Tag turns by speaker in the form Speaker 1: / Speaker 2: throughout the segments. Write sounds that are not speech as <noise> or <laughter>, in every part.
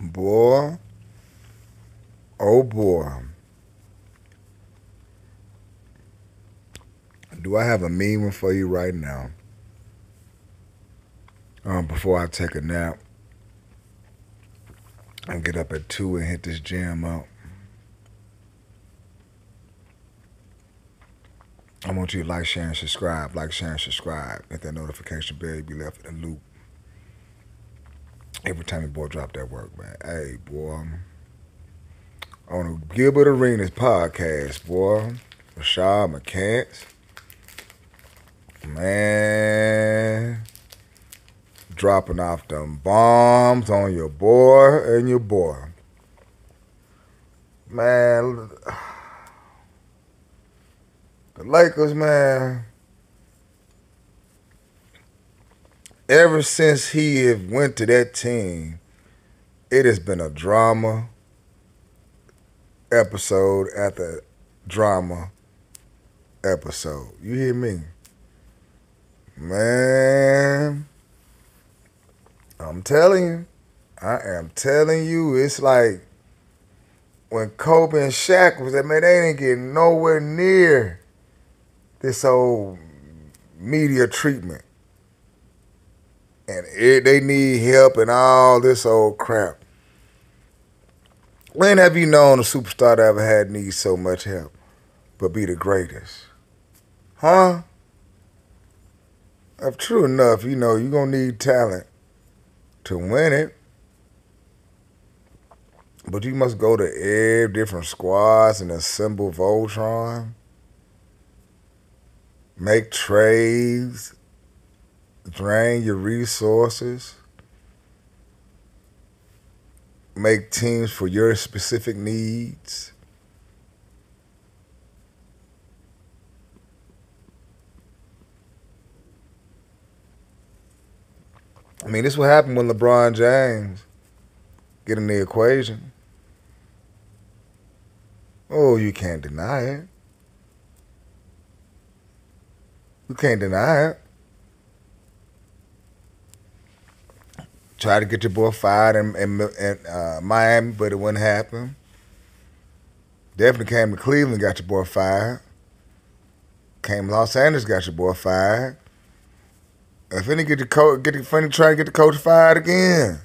Speaker 1: Boy, oh boy. Do I have a one for you right now? Um, before I take a nap and get up at two and hit this jam up. I want you to like, share, and subscribe. Like, share, and subscribe. Hit that notification bell. You be left in the loop. Every time your boy drop that work, man. Hey, boy. On the Gilbert Arenas podcast, boy. Rashad McCants. Man. Dropping off them bombs on your boy and your boy. Man. <sighs> The Lakers, man. Ever since he went to that team, it has been a drama episode after drama episode. You hear me? Man, I'm telling you, I am telling you, it's like when Kobe and Shaq was there, man, they didn't get nowhere near this old media treatment. And it, they need help and all this old crap. When have you known a superstar that ever had needs so much help, but be the greatest? Huh? If true enough, you know, you're going to need talent to win it. But you must go to every different squads and assemble Voltron make trades, drain your resources, make teams for your specific needs. I mean, this what happened when LeBron James get in the equation. Oh, you can't deny it. You can't deny it. Try to get your boy fired in, in, in uh, Miami, but it wouldn't happen. Definitely came to Cleveland, got your boy fired. Came to Los Angeles, got your boy fired. If any get the coach, get the funny try to get the coach fired again.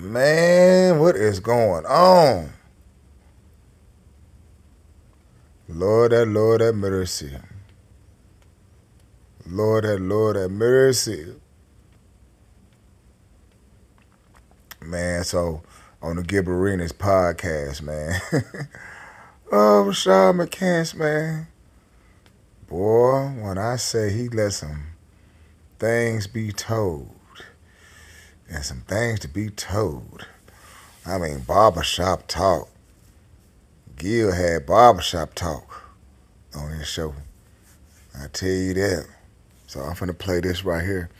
Speaker 1: Man, what is going on? Lord, that Lord, that mercy. Lord have Lord have mercy. Man, so on the Gil Arenas podcast, man. <laughs> oh, Rashad McCants, man. Boy, when I say he let some things be told, and some things to be told, I mean barbershop talk. Gil had barbershop talk on his show. I tell you that. So I'm finna play this right here.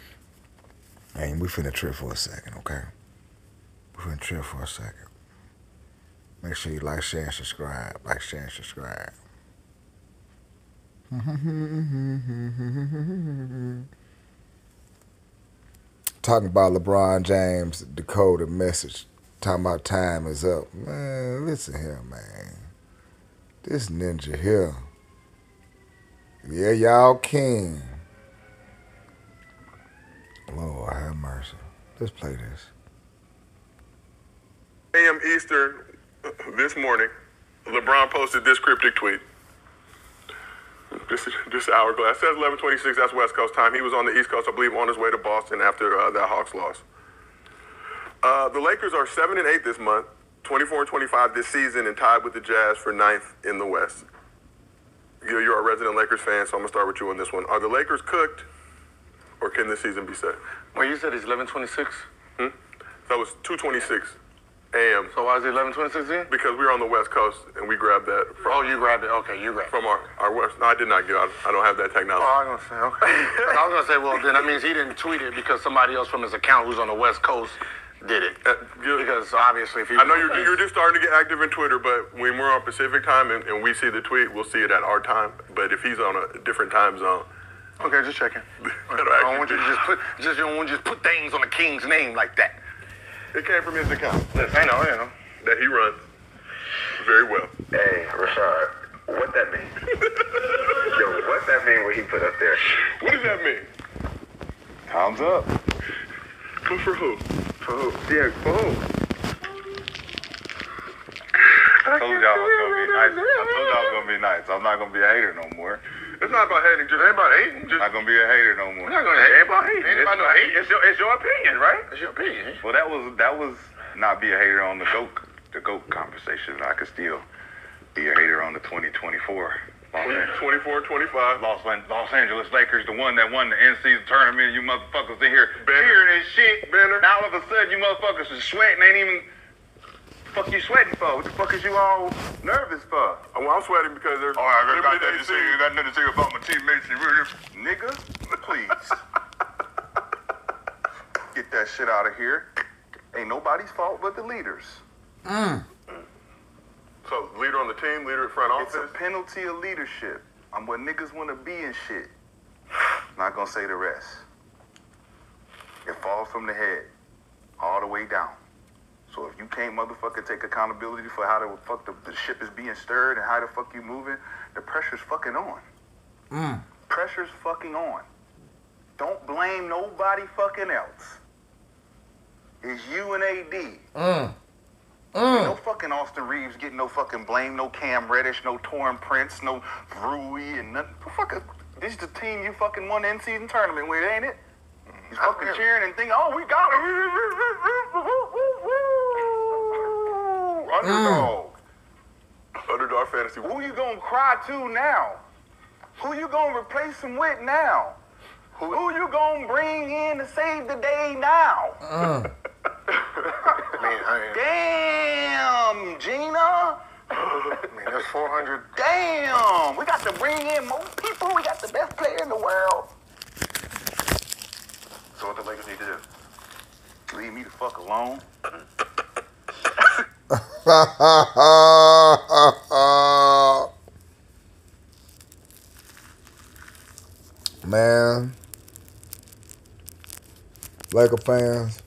Speaker 1: And we finna trip for a second, okay? We finna trip for a second. Make sure you like, share, and subscribe. Like, share, and subscribe. <laughs> Talking about LeBron James decoded message. Talking about time is up. Man, listen here, man. This ninja here. Yeah, y'all king. Lord have mercy. Let's play this.
Speaker 2: Eastern this morning, LeBron posted this cryptic tweet. This this hourglass says 11:26. That's West Coast time. He was on the East Coast, I believe, on his way to Boston after uh, that Hawks loss. Uh, the Lakers are seven and eight this month, 24 and 25 this season, and tied with the Jazz for ninth in the West. You're, you're a resident Lakers fan, so I'm gonna start with you on this one. Are the Lakers cooked? or can this season be set?
Speaker 3: Well, you said it's 11:26.
Speaker 2: Hmm? That was 2:26 a.m.
Speaker 3: So why is it 11:26 then?
Speaker 2: Because we were on the West Coast and we grabbed that.
Speaker 3: From, oh, you grabbed it. Okay, you grabbed
Speaker 2: from our our West. No, I did not get. I, I don't have that technology.
Speaker 3: Oh, I was gonna say okay. <laughs> I was gonna say, well, then that means he didn't tweet it because somebody else from his account who's on the West Coast did it. Uh, because obviously, if you.
Speaker 2: I know you're, you're just starting to get active in Twitter, but when we're on Pacific time and, and we see the tweet, we'll see it at our time. But if he's on a different time zone,
Speaker 3: Okay, just checking. <laughs> I don't want you to just put just you don't want to just put things on the king's name like that.
Speaker 2: It came from his account.
Speaker 3: Listen, I know, I know.
Speaker 2: That he runs very well.
Speaker 4: Hey, Rashard, what that mean? <laughs> Yo, what that mean what he put up there?
Speaker 2: What does that mean?
Speaker 5: Time's up.
Speaker 2: But for who?
Speaker 4: For who? Yeah, for who?
Speaker 5: I told y'all I was gonna be nice. I told y'all I was gonna be nice. I'm not gonna be a hater no more.
Speaker 2: It's not about hating, just ain't about hating. Just
Speaker 5: Not gonna be a hater no more.
Speaker 3: We're not gonna hate.
Speaker 2: about hating.
Speaker 3: Ain't about no hate.
Speaker 2: It's your, it's your opinion, right?
Speaker 3: It's your opinion.
Speaker 5: Well, that was that was not be a hater on the goat the goat conversation. I could still be a hater on the 2024 Los
Speaker 2: 24, 25.
Speaker 5: Los, Los Angeles Lakers, the one that won the in-season tournament. You motherfuckers in here
Speaker 2: Banner.
Speaker 5: cheering and shit.
Speaker 2: Banner.
Speaker 5: Now all of a sudden you motherfuckers are sweating. Ain't even. Fuck you sweating for? What the fuck is you all nervous for?
Speaker 2: Oh, well, I'm sweating because they're.
Speaker 5: Oh, I got, got
Speaker 2: they're
Speaker 5: nothing to say. You got nothing to say about my teammates. You really- Nigga, please. <laughs> Get that shit out of here. Ain't nobody's fault but the leaders. Mm.
Speaker 2: So, leader on the team, leader at front office?
Speaker 5: It's a penalty of leadership. I'm what niggas want to be and shit. Not gonna say the rest. It falls from the head all the way down. So if you can't motherfucker take accountability for how the fuck the, the ship is being stirred and how the fuck you moving, the pressure's fucking on. Mm. Pressure's fucking on. Don't blame nobody fucking else. It's you and AD. Mm. Mm. No fucking Austin Reaves getting no fucking blame, no Cam Reddish, no Taurean Prince, no Rui, and nothing. Fucking, this is the team you fucking won the in-season tournament with, ain't it? He's fucking cheering and thinking, oh, we got it. Underdog. Mm.
Speaker 2: Underdog fantasy.
Speaker 5: Who you gonna cry to now? Who you gonna replace him with now? Who, you gonna bring in to save the day now? Uh. <laughs>
Speaker 3: I mean, I,
Speaker 5: Damn, Gina.
Speaker 3: I mean, there's 400. <laughs>
Speaker 5: Damn, we got to bring in more people. We got the best player in the world.
Speaker 4: So what the Lakers need to do?
Speaker 5: Leave me the fuck alone. <clears throat> <laughs>
Speaker 1: Man, Laker fans,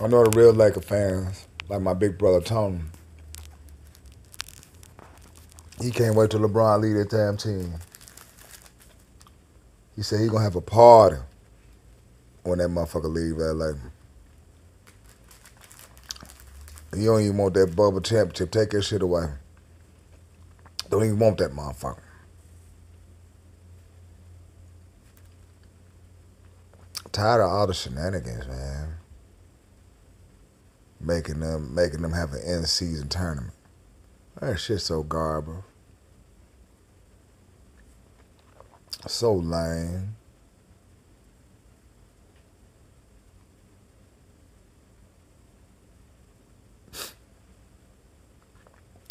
Speaker 1: I know the real Laker fans, like my big brother Tony. He can't wait till LeBron lead that damn team. He said he gonna have a party when that motherfucker leave LA. You don't even want that bubble championship. Take that shit away. Don't even want that motherfucker. Tired of all the shenanigans, man. Making them making them have an end season tournament. That shit's so garbage. So lame.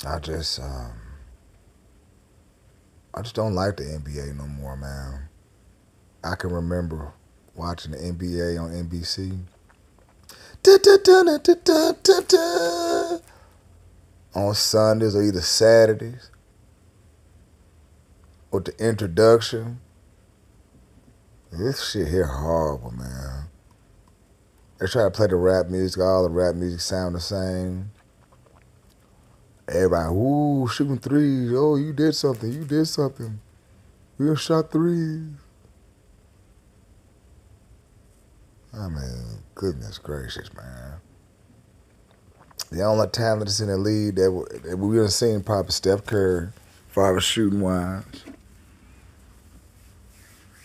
Speaker 1: I just um I just don't like the NBA no more, man. I can remember watching the NBA on NBC. On Sundays or either Saturdays. With the introduction. This shit here horrible, man. They try to play the rap music, all the rap music sound the same. Everybody, ooh, shooting threes. Oh, you did something. You did something. You shot threes. I mean, goodness gracious, man. The only talent that's in the league that, we- we done seen probably Steph Curry, as shooting wise.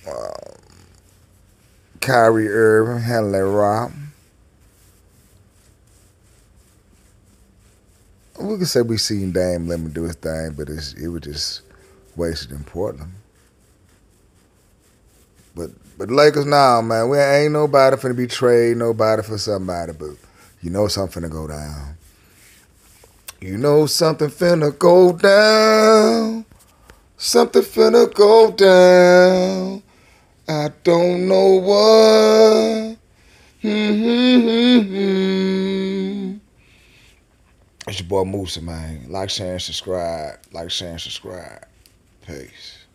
Speaker 1: Um, Kyrie Irving, handling that rock. We could say we seen Dame Lemon do his thing, but it was just wasted in Portland. But but Lakers now, man, we ain't nobody finna be trade nobody for somebody, but you know something finna go down. You know something finna go down. Something finna go down. I don't know what. Mm-hmm. It's your boy Musa, man. Like, share, and subscribe. Like, share, and subscribe. Peace.